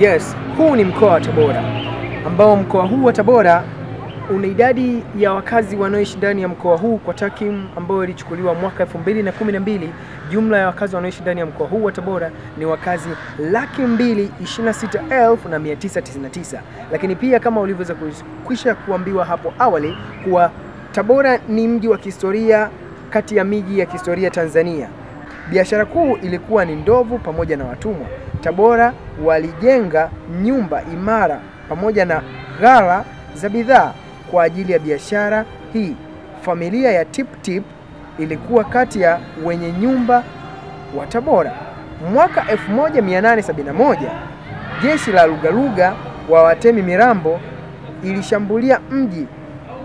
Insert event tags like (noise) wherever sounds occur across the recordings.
Yes, huu ni mkoa wa Tabora ambao mkoa huu wa Tabora una idadi ya wakazi wanaoishi ndani ya mkoa huu kwa takwimu ambayo ilichukuliwa mwaka 2012. Jumla ya wakazi wanaoishi ndani ya mkoa huu wa Tabora ni wakazi laki mbili ishirini na sita elfu na mia tisa tisini na tisa. Lakini pia kama ulivyoweza kuisha kuambiwa hapo awali kuwa Tabora ni mji wa kihistoria kati ya miji ya kihistoria Tanzania. Biashara kuu ilikuwa ni ndovu pamoja na watumwa. Tabora walijenga nyumba imara pamoja na ghala za bidhaa kwa ajili ya biashara hii. Familia ya Tip Tip ilikuwa kati ya wenye nyumba wa Tabora. Mwaka 1871 jeshi la Lugaluga wa Watemi Mirambo ilishambulia mji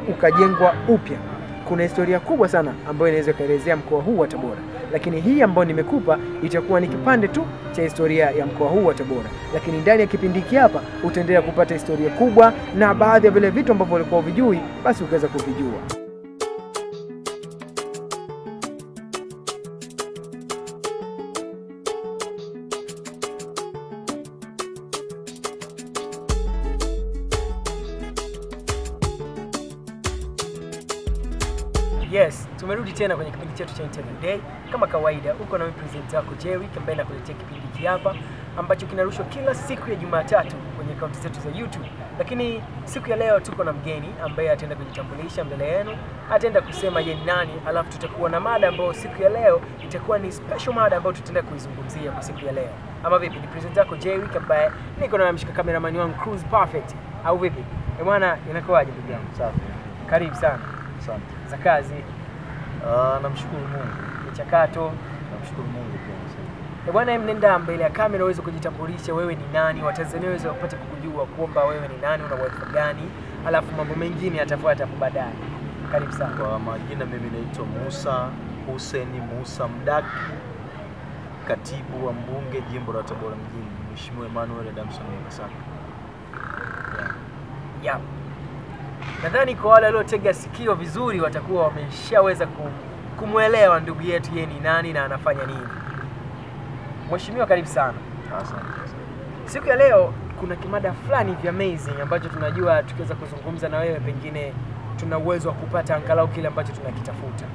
ukajengwa upya. Kuna historia kubwa sana ambayo inaweza ikaelezea mkoa huu wa Tabora, lakini hii ambayo nimekupa itakuwa ni kipande tu cha historia ya mkoa huu wa Tabora, lakini ndani ya kipindi hiki hapa utaendelea kupata historia kubwa na baadhi ya vile vitu ambavyo ulikuwa uvijui, basi ukaweza kuvijua. Tena kwenye kipindi chetu cha Internet Day. Kama kawaida, uko na mimi presenter wako Jerry ambaye nakuletea kipindi hiki hapa ambacho kinarushwa kila siku ya Jumatatu kwenye akaunti zetu za YouTube. Lakini siku ya leo tuko na mgeni ambaye ataenda kujitambulisha mbele yenu, ataenda kusema ye ni nani, alafu tutakuwa na mada ambayo siku ya leo itakuwa ni special mada ambayo tutaenda kuizungumzia kwa siku ya leo. Ama vipi? Ni presenter wako Jerry ambaye niko na mshika cameraman wangu Cruz Perfect. Au vipi? Eh bwana, inakuwaje ndugu yangu? Safi, Karibu sana. asante. Za kazi, Ah, namshukuru Mungu, michakato namshukuru Mungu pia. Eh, Bwana, Mnenda mbele ya kamera uweze kujitambulisha, wewe ni nani, Watanzania waweze kupata kukujua kuomba wewe ni nani, una wadhifa gani, alafu mambo mengine yatafuata hapo baadaye. Karibu sana. Kwa majina mimi naitwa Musa Hussein Musa Mdaki, katibu wa mbunge jimbo la Tabora mjini, Mheshimiwa Emmanuel Adamson Masaka. Yeah. Yeah. Nadhani kwa wale waliotega sikio vizuri watakuwa wameshaweza ku- kumwelewa ndugu yetu yeye ni nani na anafanya nini. Mheshimiwa, karibu sana. Asante. Siku ya leo kuna kimada fulani vya amazing ambacho tunajua tukiweza kuzungumza na wewe pengine tuna uwezo wa kupata angalau kile ambacho tunakitafuta.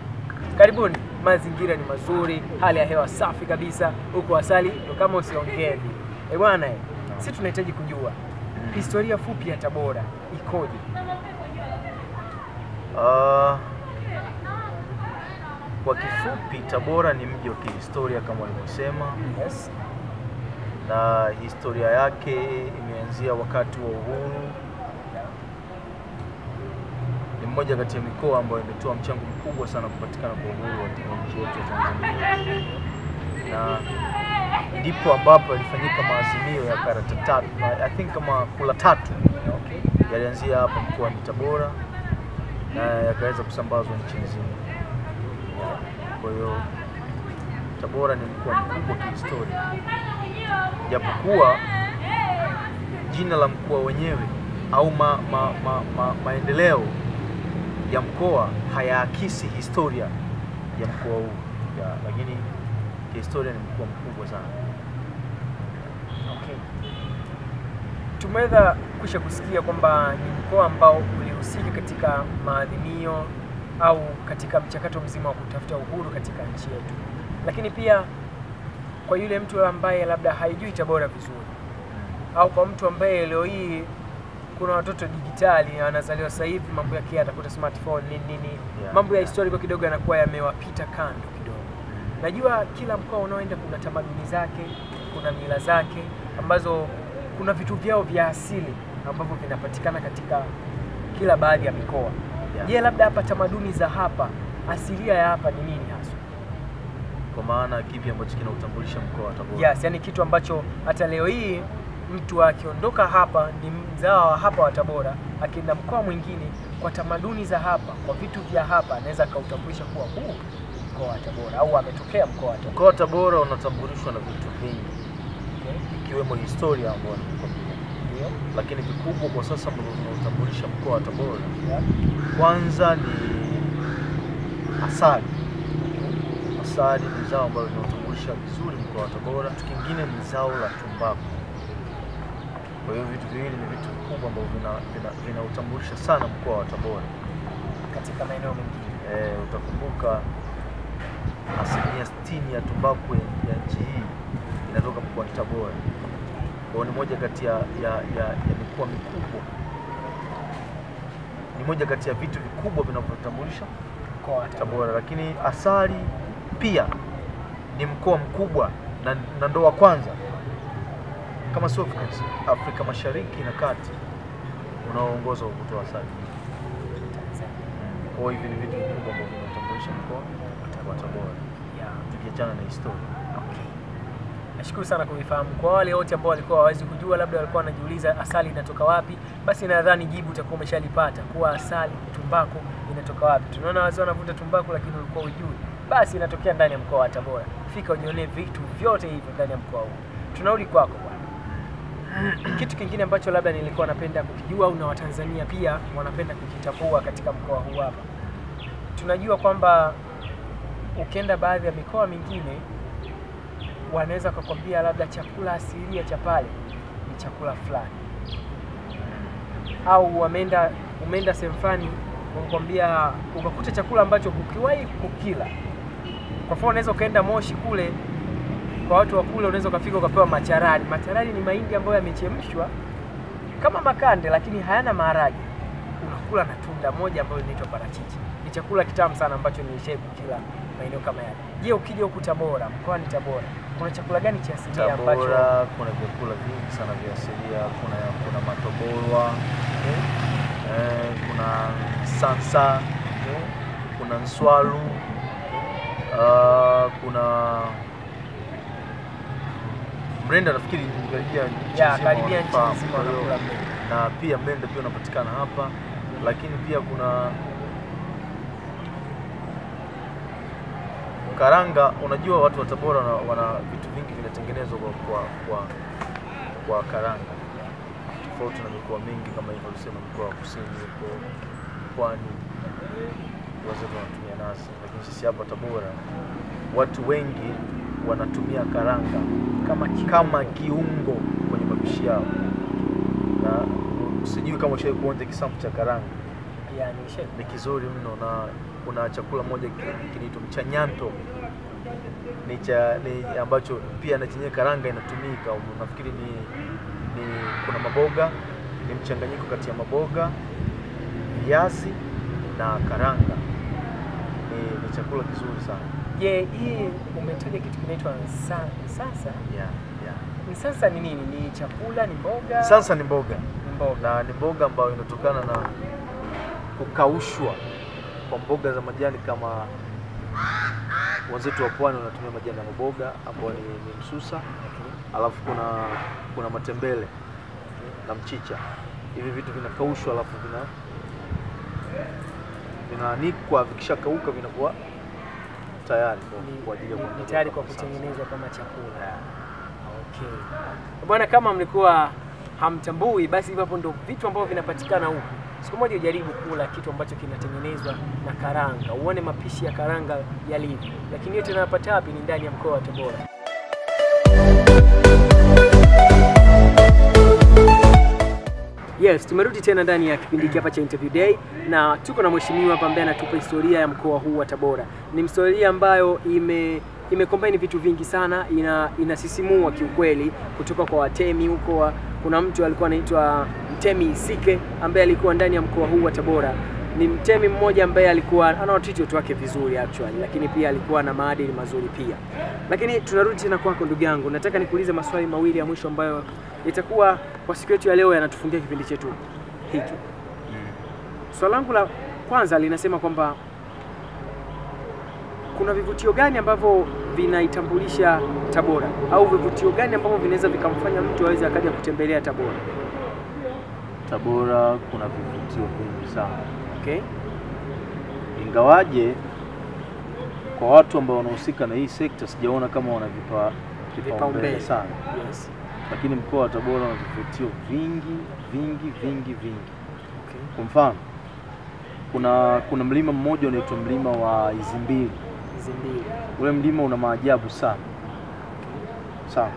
Karibuni, mazingira ni mazuri, hali ya hewa safi kabisa, huko asali ndo kama usiongee hivi. Eh bwana, si tunahitaji kujua historia fupi ya Tabora ikoje? Ah, kwa kifupi, Tabora ni mji wa kihistoria kama walivyosema, Yes. na historia yake imeanzia wakati wa uhuru. Ni mmoja kati ya mikoa ambayo imetoa mchango mkubwa sana kupatikana kwa uhuru wa nchi yetu ya Tanzania, na ndipo ambapo yalifanyika maazimio ya karata tatu, I think kama kula tatu Okay. yalianzia hapa mkoani Tabora na yakaweza kusambazwa nchi nzima. Kwa hiyo Tabora ni mkoa mkubwa kihistoria, japokuwa jina la mkoa wenyewe au ma, ma, ma, ma, maendeleo ya mkoa hayaakisi historia ya mkoa huu lakini kihistoria ni mkoa mkubwa sana. Okay. Tumeweza kusha kusikia kwamba ni mkoa ambao ulihusika katika maadhimio au katika mchakato mzima wa kutafuta uhuru katika nchi yetu, lakini pia kwa yule mtu ambaye labda haijui Tabora vizuri au kwa mtu ambaye leo hii kuna watoto dijitali wanazaliwa sasa hivi, mambo yake atakuta smartphone nini nini, Yeah. mambo ya historical kidogo yanakuwa yamewapita kando kidogo. Najua kila mkoa unaoenda kuna tamaduni zake, kuna mila zake ambazo kuna vitu vyao vya asili ambavyo vinapatikana katika kila baadhi ya mikoa. Je, Yeah. Labda hapa tamaduni za hapa asilia ya hapa ni nini hasa? Kwa maana kipi ambacho kinautambulisha mkoa wa Tabora? Yes, yani kitu ambacho hata leo hii mtu akiondoka hapa ni mzao wa hapa wa Tabora, akienda mkoa mwingine kwa tamaduni za hapa, kwa vitu vya hapa, anaweza akautambulisha kuwa huu mkoa wa Tabora au ametokea mkoa wa Tabora. Mkoa wa Tabora unatambulishwa na vitu vingi Okay. ikiwemo historia ambayo. Lakini kikubwa kwa sasa mnaotambulisha vinautambulisha mkoa wa Tabora, kwanza ni asali. Asali ni zao ambalo linaotambulisha vizuri mkoa wa Tabora. Kitu kingine ni zao la tumbaku. Kwa hiyo vitu viwili ni vitu vikubwa ambavyo vinautambulisha vina, vina sana mkoa wa Tabora. katika maeneo mengine. E, utakumbuka asilimia 60 ya tumbaku ya nchi hii inatoka mkoani Tabora. Kwa ni moja kati ya, ya, ya, ya mikoa mikubwa, ni moja kati ya vitu vikubwa vinavyotambulisha Mkoa wa Tabora. Lakini asali pia ni mkoa mkubwa na, na ndo wa kwanza kama sio Afrika, Mashariki na Kati unaoongoza kwa kutoa asali. Kwa hivyo hivi ni vitu vikubwa ambavyo vinatambulisha mkoa wa Tabora, tukiachana na historia. Nashukuru sana kuifahamu. Kwa wale wote ambao walikuwa hawawezi kujua, labda walikuwa wanajiuliza asali inatoka wapi, basi nadhani jibu utakuwa umeshalipata kuwa asali tumbaku inatoka wapi. Tunaona wazee wanavuta tumbaku, lakini ulikuwa hujui, basi inatokea ndani ya mkoa wa Tabora. Fika ujionee vitu vyote hivyo ndani ya mkoa huu. Tunarudi kwako bwana. Kitu kingine ambacho labda nilikuwa napenda kukijua au na Watanzania pia wanapenda kukitambua katika mkoa huu hapa, tunajua kwamba ukienda baadhi ya mikoa mingine wanaweza kukwambia labda chakula asilia cha pale ni chakula fulani, au wameenda umeenda sehemu fulani wanakwambia ukakuta chakula ambacho hukiwahi kukila. Kwa mfano unaweza ukaenda Moshi kule, kwa watu wa kule unaweza ukafika ukapewa macharari. Macharari ni mahindi ambayo yamechemshwa kama makande, lakini hayana maharage. Unakula na tunda moja ambayo inaitwa parachichi. Ni chakula kitamu sana ambacho nilishai kukila maeneo kama yale. Je, ukija huku Tabora, mkoani Tabora, kuna chakula gani cha asilia ambacho Tabora kuna vyakula vingi sana vya asilia. Kuna kuna matoborwa eh, eh, kuna sansa eh, kuna nswalu ah, kuna mrenda, nafikiri karibia nchi nzima karibia nchi na pia mrenda pia unapatikana hapa, lakini pia kuna karanga. Unajua watu wa Tabora wana, wana vitu vingi vinatengenezwa kwa, kwa, kwa, kwa karanga tofauti na mikoa mingi kama hivyo ulisema, mikoa wa kusini huko pwani wazetu wanatumia nazi, lakini sisi hapa Tabora watu wengi wanatumia karanga kama kiungo. kama kiungo kwenye mapishi yao, na sijui kama ushawahi kuonja kisamvu cha karanga ni kizuri mno, na kuna chakula moja ki- kinaitwa mchanyanto ni cha ni ambacho pia na chenye karanga inatumika. Nafikiri ni, ni kuna maboga, ni mchanganyiko kati ya maboga, viazi na karanga. Ni, ni chakula kizuri sana Je, hii umetaja kitu kinaitwa sasa? yeah, yeah. Sasa ni nini? Ni chakula, ni mboga? Sasa ni mboga ni mboga. na ni mboga ambayo inatokana na kukaushwa kwa mboga za majani kama wenzetu wa pwani wanatumia majani ya maboga ambayo ni, ni msusa, alafu kuna kuna matembele na mchicha. Hivi vitu vinakaushwa alafu vina vinaanikwa, vikishakauka vinakuwa tayari kwa- ajili ya tayari kwa kutengenezwa kama chakula. Okay. Bwana, kama mlikuwa hamtambui, basi hivyo hapo ndio vitu ambavyo vinapatikana huku. Siku moja ujaribu kula kitu ambacho kinatengenezwa na karanga, uone mapishi ya karanga yalivyo. Lakini yote unayopata wapi? Ni ndani ya mkoa wa Tabora. Yes, tumerudi tena ndani ya kipindi hiki hapa cha Interview Day na tuko na mheshimiwa hapa ambaye anatupa historia ya mkoa huu wa Tabora. Ni historia ambayo ime imekombaini vitu vingi sana, ina inasisimua kiukweli, kutoka kwa watemi huko. Kuna mtu alikuwa anaitwa Mtemi Isike ambaye alikuwa ndani ya mkoa huu wa Tabora. Ni mtemi mmoja ambaye alikuwa ana attitude wake vizuri actually, lakini pia alikuwa na maadili mazuri pia. Lakini tunarudi tena kwako ndugu yangu, nataka nikuulize maswali mawili ya mwisho ambayo itakuwa kwa siku yetu ya leo yanatufungia kipindi chetu hiki. Swali langu la kwanza linasema kwamba kuna vivutio gani ambavyo vinaitambulisha Tabora au vivutio gani ambavyo vinaweza vikamfanya mtu aweze akaja kutembelea Tabora? Tabora kuna vivutio vingi sana Okay? ingawaje kwa watu ambao wanahusika na hii sekta sijaona kama wanavipa vipaumbele sana, Yes. lakini mkoa wa Tabora una vivutio vingi vingi vingi vingi. Okay. Kwa mfano, kuna kuna mlima mmoja unaitwa mlima wa Izimbili. Hizi mbili. Ule mlima una maajabu sana okay. sana.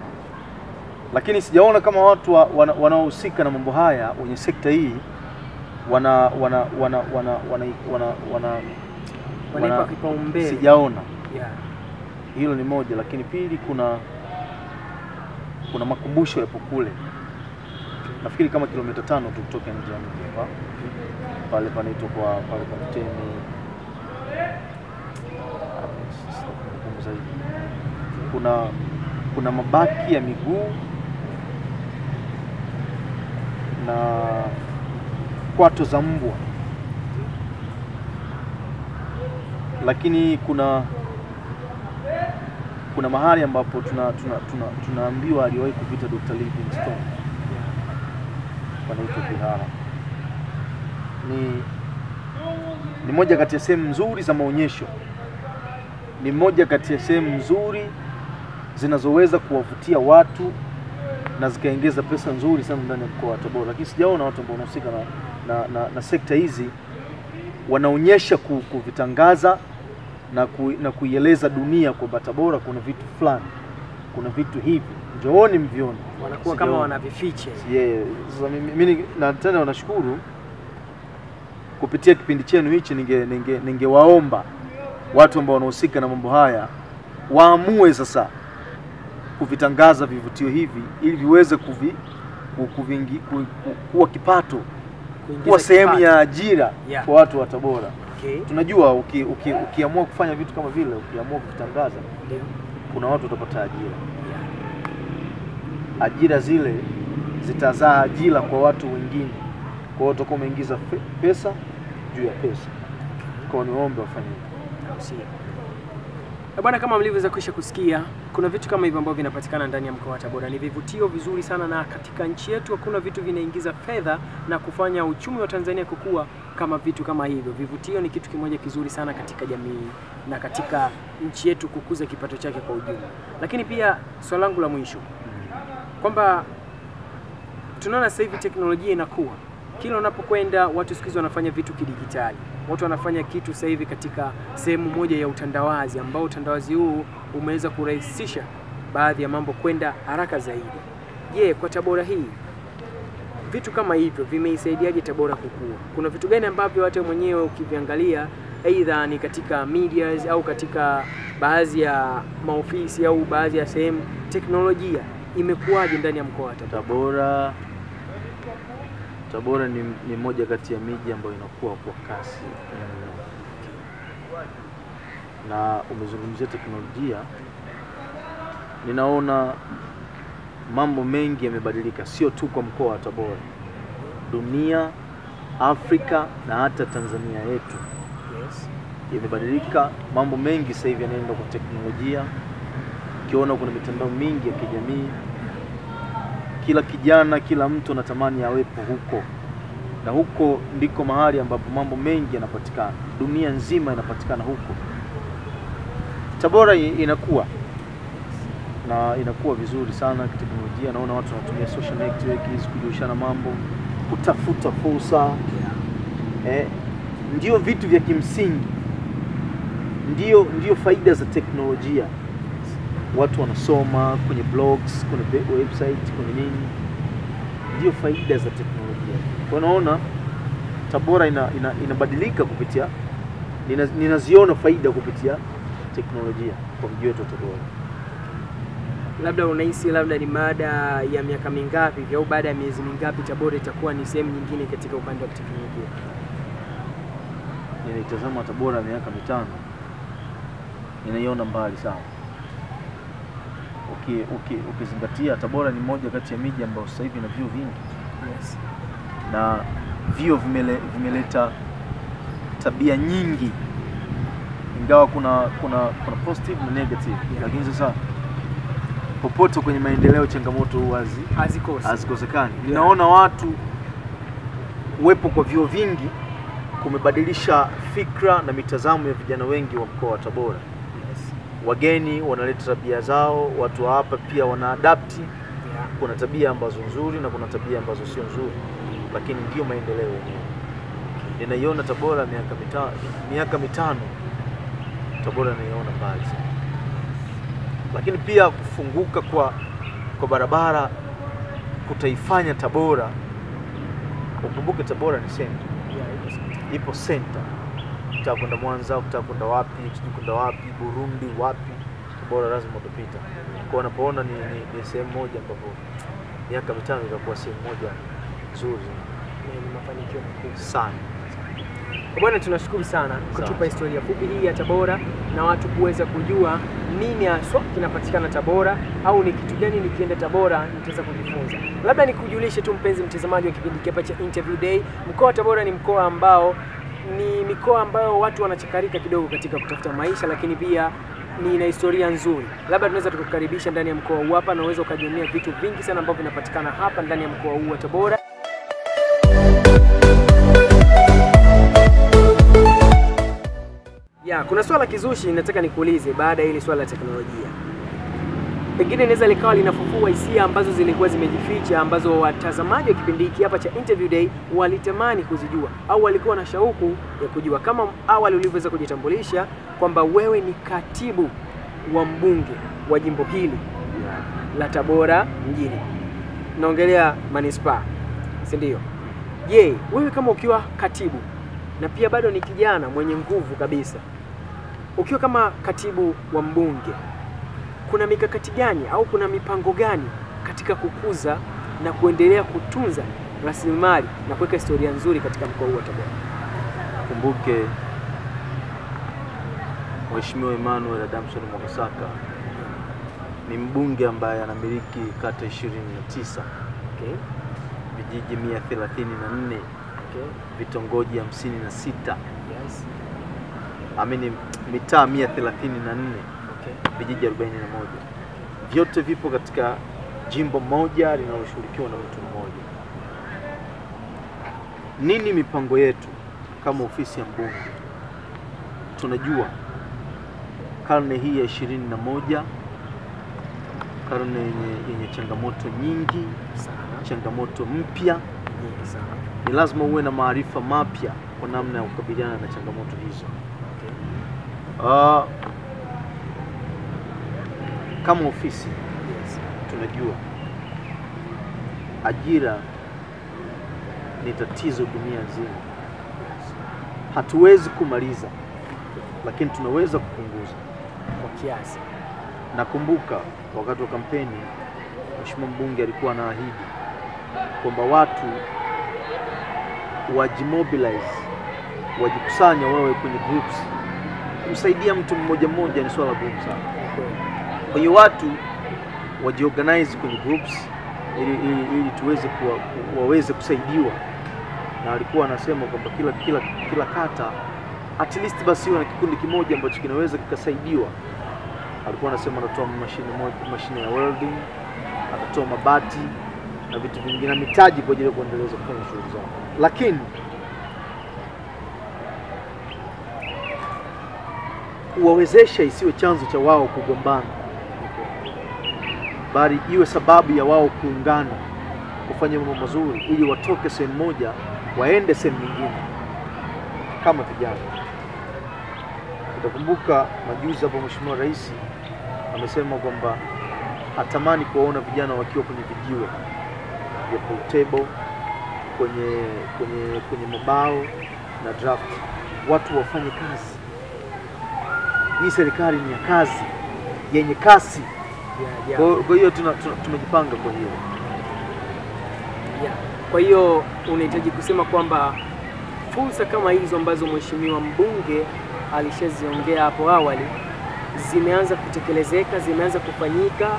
Lakini sijaona kama watu wa- wana- wanaohusika na mambo haya wenye sekta hii wana wana wana wana wana wana, wana, wana kipaumbele. sijaona. Yeah. hilo ni moja, lakini pili, kuna kuna makumbusho yapo kule, nafikiri kama kilomita tano tu kutoka nje ya mji hapa, pale panaitwa kwa pale kwa Mtemi, zaidi, kuna kuna mabaki ya miguu na kwato za mbwa, lakini kuna kuna mahali ambapo tuna, tuna, tuna, tunaambiwa aliwahi kupita Dr. Livingstone panaitwa Bihara. Ni ni moja kati ya sehemu nzuri za maonyesho, ni moja kati ya sehemu nzuri zinazoweza kuwavutia watu na zikaingiza pesa nzuri sana ndani ya mkoa wa Tabora, lakini sijaona watu ambao wanahusika na, na, na, na sekta hizi wanaonyesha kuvitangaza na, ku, na kuieleza dunia kwamba Tabora kuna vitu fulani, kuna vitu hivi, njooni mvione. Wanakuwa kama Sijaona. wanavifiche. Yeah, sasa mimi, na tena nashukuru kupitia kipindi chenu hichi, ninge ninge ningewaomba watu ambao wanahusika na mambo haya waamue sasa kuvitangaza vivutio hivi ili viweze kuvi, kuvingi, ku, ku, kuwa kipato, kuwa sehemu ya ajira Yeah. kwa watu wa Tabora. Okay. Tunajua uki, uki, ukiamua kufanya vitu kama vile, ukiamua kuvitangaza, yeah. kuna watu watapata ajira. Yeah. ajira zile zitazaa ajira kwa watu wengine, kwa hiyo utakuwa umeingiza pesa juu ya pesa. Kwa niombe wafanye hivyo. Eh, Bwana, kama mlivyoweza kuisha kusikia, kuna vitu kama hivyo ambavyo vinapatikana ndani ya mkoa wa Tabora. Ni vivutio vizuri sana, na katika nchi yetu hakuna vitu vinaingiza fedha na kufanya uchumi wa Tanzania kukua kama vitu kama hivyo. Vivutio ni kitu kimoja kizuri sana katika jamii na katika nchi yetu kukuza kipato chake kwa ujumla. Lakini pia swali langu la mwisho kwamba tunaona sasa hivi teknolojia inakuwa kila unapokwenda, watu siku hizi wanafanya vitu kidijitali. Watu wanafanya kitu sasa hivi katika sehemu moja ya utandawazi, ambao utandawazi huu umeweza kurahisisha baadhi ya mambo kwenda haraka zaidi. Je, kwa Tabora hii vitu kama hivyo vimeisaidiaje Tabora kukua? Kuna vitu gani ambavyo hata mwenyewe ukiviangalia, aidha ni katika medias au katika baadhi ya maofisi au baadhi ya sehemu, teknolojia imekuwaje ndani ya mkoa wa Tabora? Tabora Tabora ni, ni moja kati ya miji ambayo inakuwa kwa kasi mno. na umezungumzia teknolojia, ninaona mambo mengi yamebadilika, sio tu kwa mkoa wa Tabora, dunia, Afrika na hata Tanzania yetu imebadilika. Mambo mengi sasa hivi yanaenda kwa teknolojia. Ukiona kuna mitandao mingi ya kijamii, kila kijana, kila mtu anatamani awepo huko, na huko ndiko mahali ambapo mambo mengi yanapatikana. Dunia nzima inapatikana huko. Tabora inakuwa na inakuwa vizuri sana kiteknolojia. Naona watu wanatumia social network hizi kujulishana mambo, kutafuta fursa eh, ndio vitu vya kimsingi, ndio ndio faida za teknolojia. Watu wanasoma kwenye blogs, kwenye website, kwenye nini, ndio faida za teknolojia. Kwa naona Tabora ina, ina, inabadilika kupitia, nina, ninaziona faida kupitia teknolojia kwa mji wetu Tabora. Labda unahisi labda ni baada ya miaka mingapi au baada ya miezi mingapi Tabora itakuwa ni sehemu nyingine katika upande wa teknolojia? Ninaitazama Tabora miaka mitano, ninaiona mbali sana. Uki, uki, ukizingatia Tabora ni moja kati ya miji ambayo sasa hivi ina vyuo vingi Yes. na vyuo vimele, vimeleta tabia nyingi, ingawa kuna kuna kuna positive na negative Yeah. lakini sasa popote kwenye maendeleo changamoto wazi hazikosekani. Hazikosekani. Ninaona watu uwepo kwa vyuo vingi kumebadilisha fikra na mitazamo ya vijana wengi wa mkoa wa Tabora. Wageni wanaleta tabia zao, watu wa hapa pia wanaadapti. Kuna tabia ambazo nzuri na kuna tabia ambazo sio nzuri, lakini ndio maendeleo yenyewe. Ninaiona Tabora miaka mitano, miaka mitano Tabora naiona mbali sana, lakini pia kufunguka kwa kwa barabara kutaifanya Tabora. Ukumbuke Tabora ni senta, ipo senta. Ukitaka kwenda Mwanza, ukitaka kwenda wapi, sijui kwenda wapi, Burundi, wapi, Tabora lazima utapita. Kwa unapoona ni, ni, ni sehemu moja ambapo miaka mitano itakuwa sehemu moja nzuri Ni mafanikio makubwa. sana. Bwana, tunashukuru sana kutupa historia fupi hii ya Tabora na watu kuweza kujua nini haswa kinapatikana Tabora au ni kitu gani nikienda Tabora nitaweza kujifunza. Labda nikujulishe tu mpenzi mtazamaji wa kipindi hapa cha Interview Day, mkoa wa Tabora ni mkoa ambao ni mikoa ambayo watu wanachakarika kidogo katika kutafuta maisha, lakini pia ni na historia nzuri. Labda tunaweza tukukaribisha ndani ya mkoa huu hapa na uweze ukajionea vitu vingi sana ambavyo vinapatikana hapa ndani ya mkoa huu wa Tabora. Ya, kuna swala kizushi nataka nikuulize baada ya hili swala la teknolojia. Pengine inaweza likawa linafufua hisia ambazo zilikuwa zimejificha ambazo watazamaji wa kipindi hiki hapa cha Interview Day walitamani kuzijua au walikuwa na shauku ya kujua, kama awali ulivyoweza kujitambulisha kwamba wewe ni katibu wa mbunge wa jimbo hili la Tabora mjini, naongelea manispaa, si ndio? Je, wewe kama ukiwa katibu na pia bado ni kijana mwenye nguvu kabisa, ukiwa kama katibu wa mbunge, kuna mikakati gani au kuna mipango gani katika kukuza na kuendelea kutunza rasilimali na kuweka historia nzuri katika mkoa huu wa Tabora? Kumbuke Mheshimiwa Emmanuel Adamson Mwakasaka ni mbunge ambaye anamiliki kata 29, Okay. vijiji 134, Okay. vitongoji 56, Yes. amini mitaa 134, Okay. vijiji 41. Vyote vipo katika jimbo moja linaloshughulikiwa na mtu mmoja. Nini mipango yetu kama ofisi ya mbunge? Tunajua karne hii ya ishirini na moja karne yenye, yenye changamoto nyingi, Sana. changamoto mpya. Nyingi sana. Ni lazima uwe na maarifa mapya kwa namna ya kukabiliana na changamoto hizo. Okay. Ah, kama ofisi Yes. tunajua ajira ni tatizo dunia nzima. Hatuwezi kumaliza, lakini tunaweza kupunguza. Kwa kiasi. Nakumbuka wakati wa kampeni, Mheshimiwa mbunge alikuwa anaahidi kwamba watu wajimobilize, wajikusanya wawe kwenye groups. Kumsaidia mtu mmoja mmoja ni swala gumu sana. Kwa hiyo watu wajiorganize kwenye groups ili, ili, ili tuweze kuwa, waweze kusaidiwa, na alikuwa anasema kwamba kila, kila, kila kata at least basi iwe na kikundi kimoja ambacho kinaweza kikasaidiwa. Alikuwa anasema anatoa mashine moja, mashine ya welding, atatoa mabati na vitu vingine na mitaji kwa ajili ya kuendeleza kufanya shughuli zao, lakini kuwawezesha isiwe chanzo cha wao kugombana bali iwe sababu ya wao kuungana kufanya mambo mazuri ili watoke sehemu moja waende sehemu nyingine kama vijana. Utakumbuka majuzi hapo Mheshimiwa Rais amesema kwamba hatamani kuwaona vijana wakiwa kwenye vijiwe vya pool table, kwenye kwenye kwenye mabao na draft. Watu wafanye kazi. Hii serikali ni ya kazi yenye kasi. Yeah, yeah. Kwa hiyo tumejipanga kwa hiyo. Yeah. Kwa hiyo unahitaji kusema kwamba fursa kama hizo ambazo mheshimiwa mbunge alishaziongea hapo awali zimeanza kutekelezeka, zimeanza kufanyika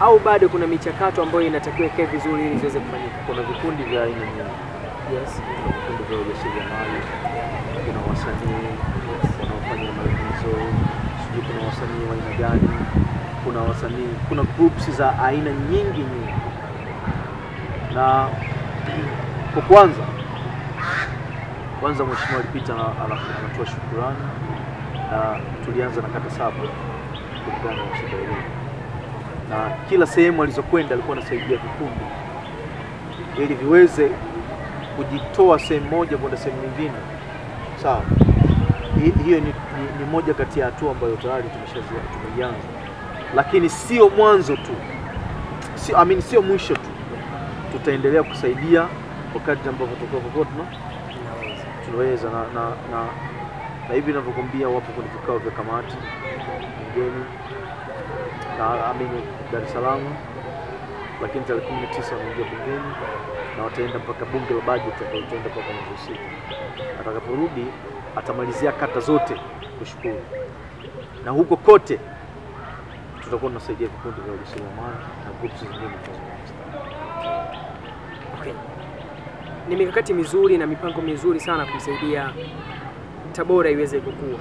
au bado kuna michakato ambayo inatakiwa ikae vizuri ili ziweze kufanyika? Kuna vikundi vya aina nyingi. Yes. Kuna vikundi vya ujasiriamali, kuna wasanii wanaofanya maigizo, sijui kuna wasanii wa aina gani, kuna wasanii, kuna groups za aina nyingi nyingi, na kwa kwanza kwanza mheshimiwa alipita anatoa shukurani na tulianza na kata saba kulingana na shida hiyo, na kila sehemu alizokwenda alikuwa anasaidia vikundi ili viweze kujitoa sehemu moja kwenda sehemu nyingine. Sawa, hiyo ni, ni, ni moja kati ya hatua ambayo tayari tumeshaanza lakini sio mwanzo tu, sio I mean, sio mwisho tu, tutaendelea kusaidia wakati ambavyo tutakuwa tuna tunaweza na, na, na, na hivi ninavyokuambia, wapo kwenye vikao vya kamati bungeni na amini Dar es Salaam, lakini tarehe kumi na tisa wanaingia bungeni na wataenda mpaka bunge la bajeti ambayo itaenda mpaka mwezi. Atakaporudi atamalizia kata zote kushukuru, na huko kote tutakuwa tunasaidia vikundi vya ujasiriamali na groups zingine Okay. Ni mikakati mizuri na mipango mizuri sana kuisaidia Tabora iweze kukua,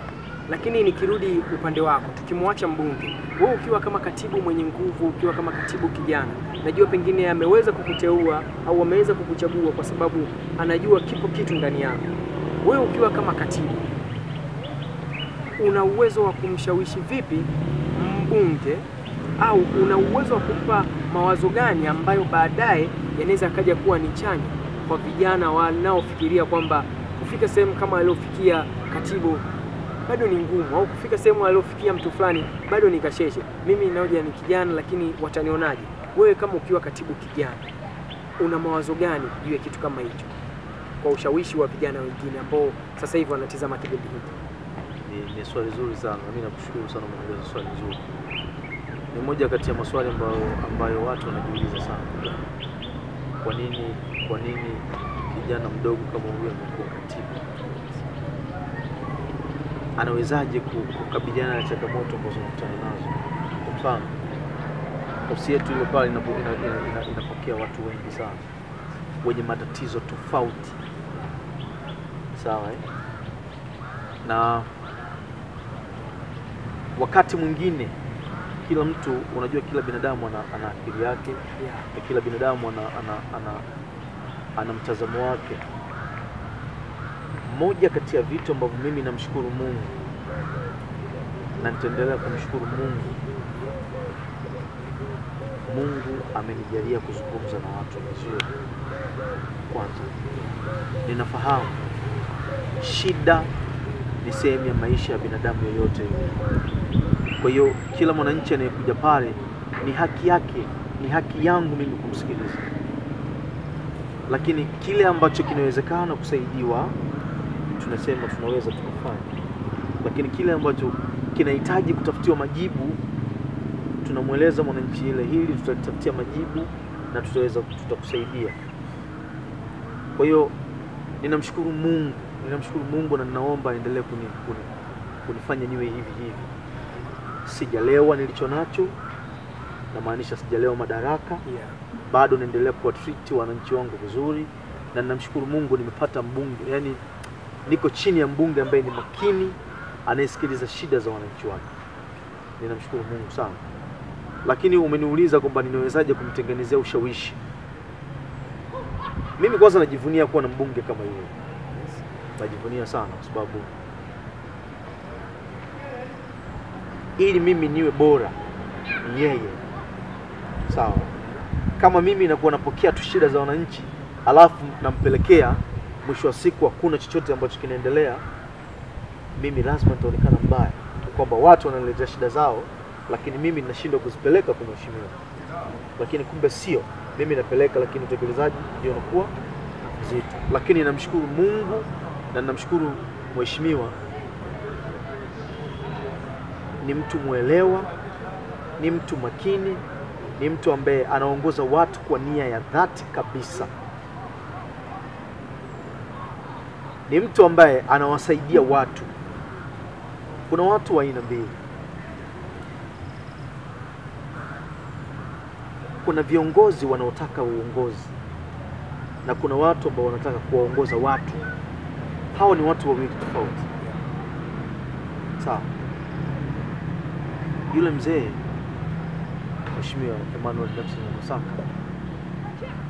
lakini nikirudi upande wako, tukimwacha mbunge, wewe ukiwa kama katibu mwenye nguvu, ukiwa kama katibu kijana, najua pengine ameweza kukuteua au ameweza kukuchagua kwa sababu anajua kipo kitu ndani yako. Wewe ukiwa kama katibu, una uwezo wa kumshawishi vipi mbunge au una uwezo wa kumpa mawazo gani ambayo baadaye yanaweza akaja kuwa ni chanya kwa vijana wanaofikiria kwamba kufika sehemu kama aliofikia katibu bado ni ngumu, au kufika sehemu aliofikia mtu fulani bado ni kasheshe. Mimi naoja ni kijana, lakini watanionaje? Wewe kama ukiwa katibu kijana, una mawazo gani juu ya kitu kama hicho, kwa ushawishi wa vijana wengine ambao sasa hivi wanatizama kipindi hiki? Ni, ni swali zuri sana, na mimi nakushukuru sana umeuliza swali zuri. Ni moja kati ya maswali ambayo, ambayo watu wanajiuliza sana. Kwa nini kwa nini kijana mdogo kama huyu amekuwa katibu? Anawezaje kukabiliana na changamoto ambazo anakutana nazo? Kwa mfano, ofisi yetu ile pale inapokea ina- ina- ina- watu wengi sana wenye matatizo tofauti, sawa eh? na wakati mwingine kila mtu unajua, kila binadamu ana, ana akili yake Yeah. na kila binadamu ana, ana, ana, ana mtazamo wake. Moja kati ya vitu ambavyo mimi namshukuru Mungu na nitaendelea kumshukuru Mungu, Mungu amenijalia kuzungumza na watu vizuri. Kwanza ninafahamu shida ni sehemu ya maisha ya binadamu yoyote yule. Kwa hiyo kila mwananchi anayekuja pale ni haki yake, ni haki yangu mimi kumsikiliza, lakini kile ambacho kinawezekana kusaidiwa tunasema tunaweza tukafanya, lakini kile ambacho kinahitaji kutafutiwa majibu tunamweleza mwananchi ile hili tutatafutia majibu na tutaweza tutakusaidia. Kwa hiyo ninamshukuru Mungu, ninamshukuru Mungu na ninaomba aendelee kuni, kuni, kunifanya niwe hivi hivi. Sijalewa nilicho nacho, namaanisha sijalewa madaraka, Yeah. bado naendelea kuwatreat wananchi wangu vizuri, na ninamshukuru Mungu nimepata mbunge, yani niko chini ya mbunge ambaye ni makini, anayesikiliza shida za wananchi wake. Ninamshukuru Mungu sana, lakini umeniuliza kwamba ninawezaje kumtengenezea ushawishi. Mimi kwanza najivunia kuwa na mbunge kama yule, najivunia sana kwa sababu ili mimi niwe bora ni yeye, sawa. Kama mimi nakuwa napokea tu shida za wananchi alafu nampelekea, mwisho wa siku hakuna chochote ambacho kinaendelea, mimi lazima nitaonekana mbaya, kwamba watu wananiletea shida zao, lakini mimi ninashindwa kuzipeleka kwa mheshimiwa. Lakini kumbe sio, mimi napeleka, lakini utekelezaji ndio unakuwa mzito. Lakini namshukuru Mungu na namshukuru mheshimiwa, ni mtu mwelewa, ni mtu makini, ni mtu ambaye anaongoza watu kwa nia ya dhati kabisa, ni mtu ambaye anawasaidia watu. Kuna watu wa aina mbili, kuna viongozi wanaotaka uongozi na kuna watu ambao wanataka kuwaongoza watu. Hao ni watu wawili tofauti, sawa. Yule mzee Mheshimiwa Emmanuel Jackson Masaka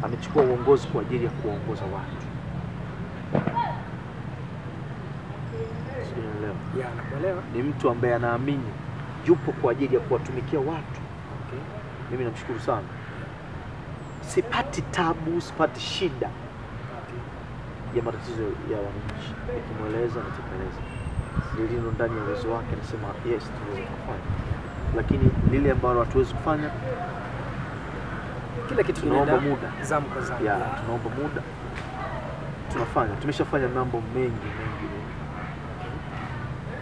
amechukua uongozi kwa ajili ya kuwaongoza watu. Sielewa. Ni mtu ambaye anaamini yupo kwa ajili ya kuwatumikia watu. Okay. Mimi namshukuru sana, sipati tabu, sipati shida ya matatizo ya wananchi, nikimweleza natekeleza lililo ndani ya uwezo wake, nasema yes, tunaweza kufanya, lakini lile ambalo hatuwezi kufanya kila kitu Tunaomba muda. zamu kwa zamu. Yeah, tunaomba muda tunafanya tumeshafanya mambo mengi mengi mengi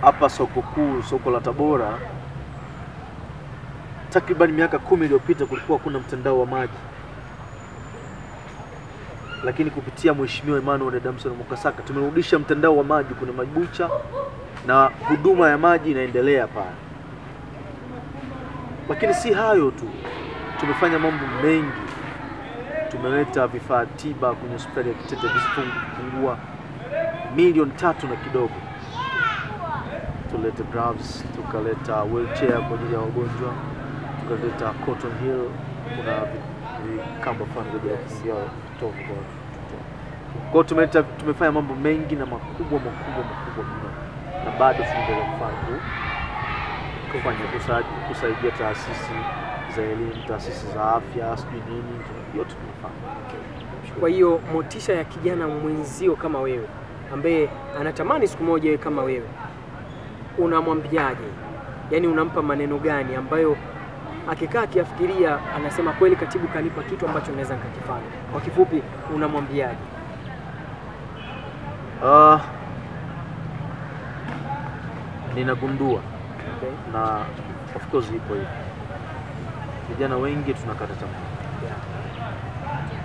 hapa soko kuu soko la tabora takriban miaka kumi iliyopita kulikuwa kuna mtandao wa maji lakini kupitia mheshimiwa Emmanuel Damson Mukasaka tumerudisha mtandao wa maji kuna mabucha na huduma ya maji inaendelea pale lakini si hayo tu. Tumefanya mambo mengi. Tumeleta vifaa tiba kwenye hospitali ya Kitete visipungua milioni tatu na kidogo. Tulete gloves, tukaleta wheelchair kwa ajili ya wagonjwa, tukaleta Cotton Hill, kuna vi- vikamba kwa ajili ya kufungia kwa. Kwa tumeleta, tumefanya mambo mengi na makubwa makubwa makubwa mno, na bado tunaendelea kufanya kufanya kusa- kusaidia taasisi za elimu, taasisi za afya, sijui nini, yote tunafanya. Kwa hiyo motisha ya kijana mwenzio kama wewe ambaye anatamani siku moja iwe kama wewe, unamwambiaje? Yaani unampa maneno gani ambayo akikaa akiafikiria anasema kweli katibu kanipa kitu ambacho naweza nikakifanya? Kwa kifupi, unamwambiaje? Ah, ninagundua Okay. na of course ipo hivi, vijana wengi tunakata tamaa,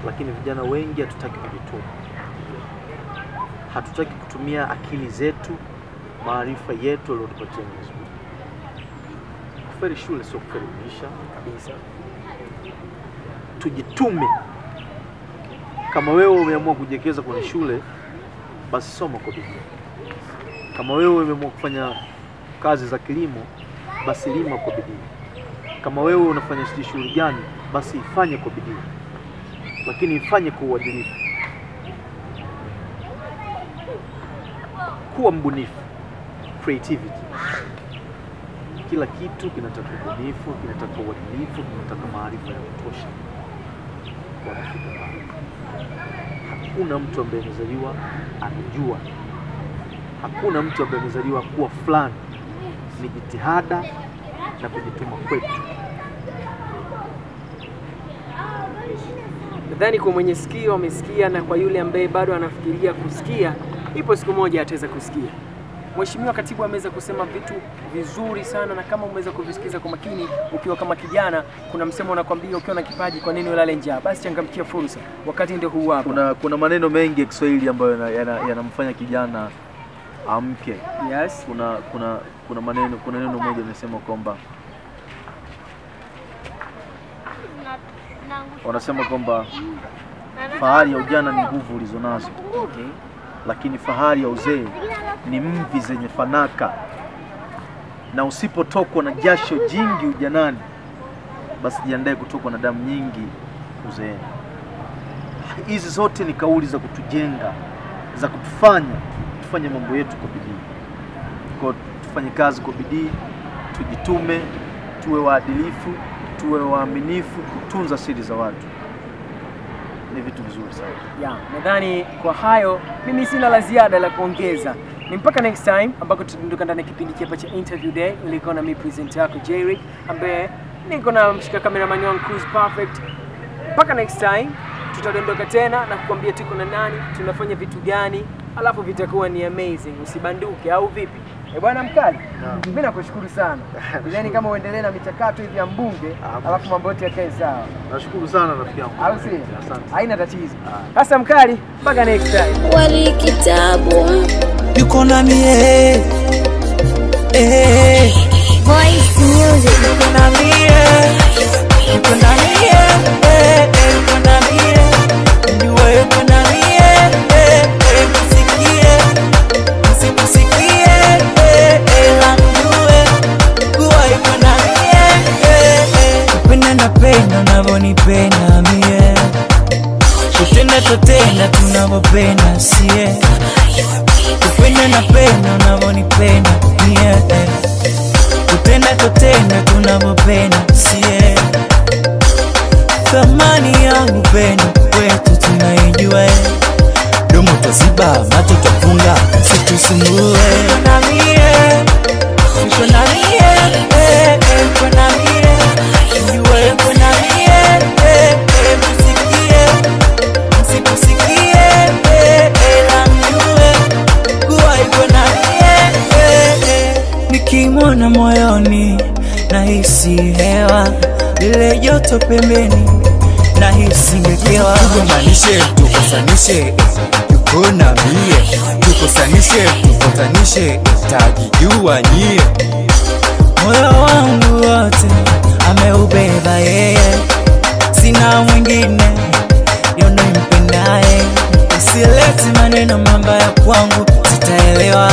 lakini vijana wengi hatutaki kujituma, hatutaki kutumia akili zetu, maarifa yetu aliyotupatia Mwenyezi Mungu. Kufeli shule sio kufeli maisha, Kabisa. tujitume. Kama wewe umeamua kujiwekeza kwenye shule, basi soma kwa bidii. Kama wewe umeamua kufanya kazi za kilimo, basi lima kwa bidii. Kama wewe unafanya shughuli gani, basi ifanye kwa bidii, lakini ifanye kwa uadilifu. Kuwa mbunifu, creativity. Kila kitu kinataka ubunifu, kinataka uadilifu, kinataka maarifa ya kutosha. Hakuna mtu ambaye amezaliwa anajua, hakuna mtu ambaye amezaliwa kuwa fulani. Ni jitihada na kujituma kwetu. Nadhani kwa mwenye sikio amesikia, na kwa yule ambaye bado anafikiria kusikia, ipo siku moja ataweza kusikia. Mheshimiwa Katibu ameweza kusema vitu vizuri sana, na kama umeweza kuvisikiza kwa makini, ukiwa kama kijana, kuna msemo unakwambia ukiwa na kipaji, kwa nini ulale njaa? Basi changamkia fursa, wakati ndio huu hapa. Kuna, kuna maneno mengi ya Kiswahili ambayo yanamfanya yana- yana- kijana amke. Yes. Kuna, kuna, kuna maneno kuna neno moja imesema kwamba wanasema kwamba fahari ya ujana ni nguvu ulizonazo, Okay. lakini fahari ya uzee ni mvi zenye fanaka, na usipotokwa na jasho jingi ujanani, basi jiandae kutokwa na damu nyingi uzeeni. Hizi zote ni kauli za kutujenga, za kutufanya tufanye mambo yetu kwa bidii. Tufanye kazi kwa bidii, tujitume, tuwe waadilifu, tuwe waaminifu, kutunza siri za watu ni vitu vizuri sana. Ya, nadhani kwa hayo mimi sina la ziada la kuongeza. Ni mpaka next time ambako tutaondoka ndani ya kipindi hapa cha interview day. Nilikuwa na mimi presenter yako Jerick ambaye niko na mshika cameraman wangu Cruise Perfect. Mpaka next time tutadondoka tena na kukwambia tuko na nani, tunafanya vitu gani, alafu vitakuwa ni amazing. Usibanduke au vipi? Eh bwana mkali, Naam. mimi nakushukuru sana. (laughs) Yaani kama uendelee na michakato hivi ya mbunge, Ah, alafu mambo yote yakae sawa. Nashukuru sana rafiki yangu. Au si? Asante. Haina tatizo. Ah. Sasa mkali, mpaka next time. wali kitabu yuko na mie eh, voice music yuko na mie yuko na mie eh, eh, yuko na mie unavyonipenda mie. Kutenda tutenda tunavyopenda sie. Kupenda napenda unavyonipenda mie, kutenda tutenda tunavyopenda sie. Thamani yangu upendo kwetu tunaijua. Eh. domo taziba, macho tafunga, situsumbue na mie niko na mie eh, eh, niko na mie hisi hewa lile joto pembeni na hisi ngekewa tugomanishe tukosanishe yuko na mie tukusanishe, tukutanishe, tajijua nyie moyo wangu wote ameubeba yeye, sina mwingine yono impendaye. Usilete maneno mambaya kwangu, sitaelewa.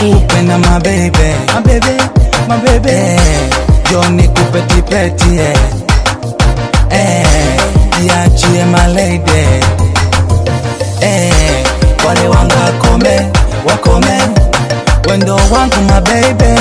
kupenda mabebe, mabebe, mabebe, eh, Joni kupetipeti, eh, eh, iachie malede, eh, wale wangakome, wakome, wendo wangu mabebe,